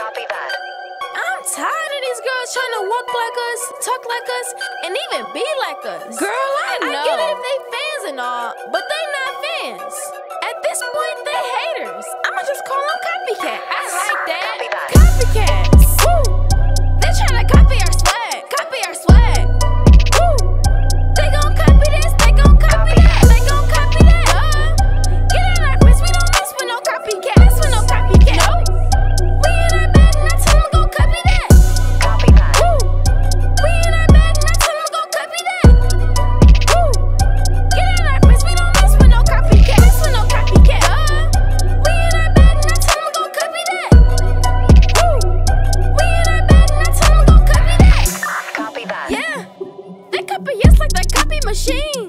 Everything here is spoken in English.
Copy that. I'm tired of these girls trying to walk like us, talk like us, and even be like us. Girl, I know. I get it if they fans and all, but they not fans. At this point, they haters. I'ma just call them copycats. machine.